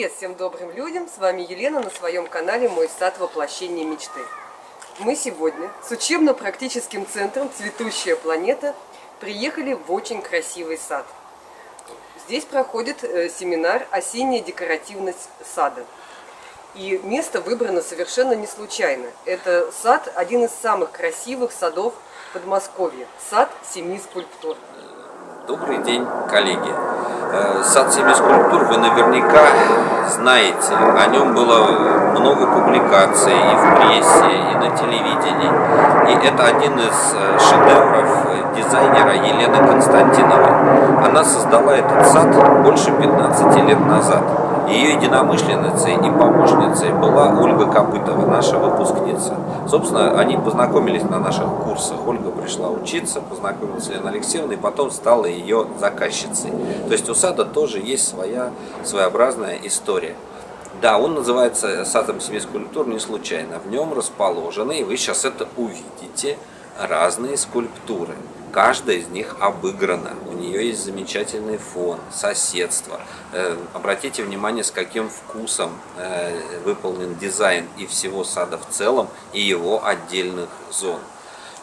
Привет всем добрым людям! С вами Елена на своем канале «Мой сад воплощения мечты». Мы сегодня с учебно-практическим центром «Цветущая планета» приехали в очень красивый сад. Здесь проходит э, семинар «Осенняя декоративность сада». И место выбрано совершенно не случайно. Это сад, один из самых красивых садов Подмосковья. Сад семи скульптур. Добрый день, коллеги. Э, сад семи скульптур вы наверняка знаете. О нем было много публикаций и в прессе, и на телевидении. И это один из э, шедевров дизайнера Елены Константиновой. Она создала этот сад больше 15 лет назад. Ее единомышленницей и помощницей была Ольга Копытова, наша выпускница. Собственно, они познакомились на наших курсах. Ольга пришла учиться, познакомилась с Еленой Алексеевной, и потом стала ее заказчицей. То есть у сада тоже есть своя своеобразная история. Да, он называется садом семи скульптур не случайно. В нем расположены, и вы сейчас это увидите, разные скульптуры. Каждая из них обыграна, у нее есть замечательный фон, соседство. Э, обратите внимание, с каким вкусом э, выполнен дизайн и всего сада в целом, и его отдельных зон.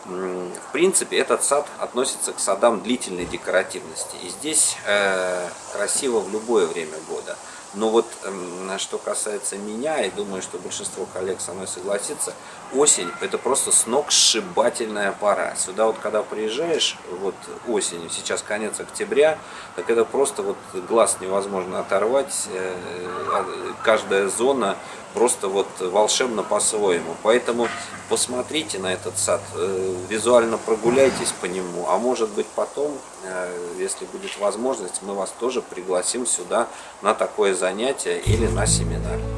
В принципе, этот сад относится к садам длительной декоративности. И здесь э, красиво в любое время года. Но вот эм, что касается меня, и думаю, что большинство коллег со мной согласится, осень это просто сногсшибательная пора. Сюда вот когда приезжаешь, вот осенью, сейчас конец октября, так это просто вот глаз невозможно оторвать. Э, э, каждая зона просто вот волшебно по-своему. Поэтому посмотрите на этот сад, э, визуально прогуляйтесь по нему, а может быть потом, если будет возможность, мы вас тоже пригласим сюда на такое занятие или на семинар.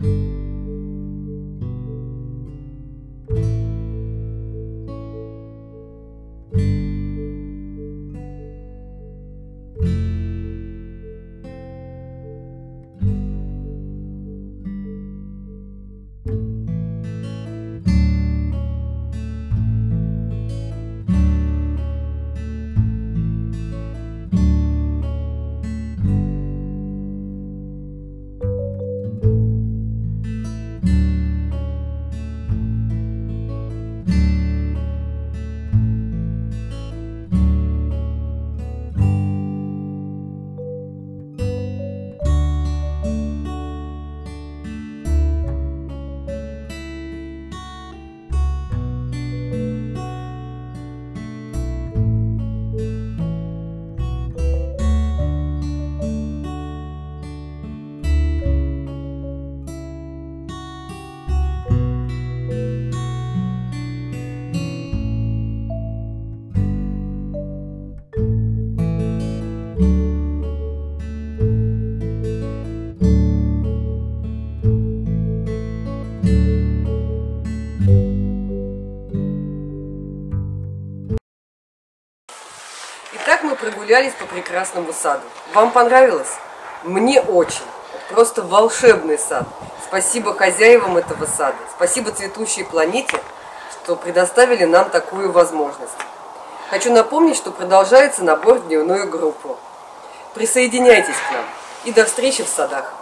you прогулялись по прекрасному саду. Вам понравилось? Мне очень. Просто волшебный сад. Спасибо хозяевам этого сада. Спасибо цветущей планете, что предоставили нам такую возможность. Хочу напомнить, что продолжается набор в дневную группу. Присоединяйтесь к нам. И до встречи в садах.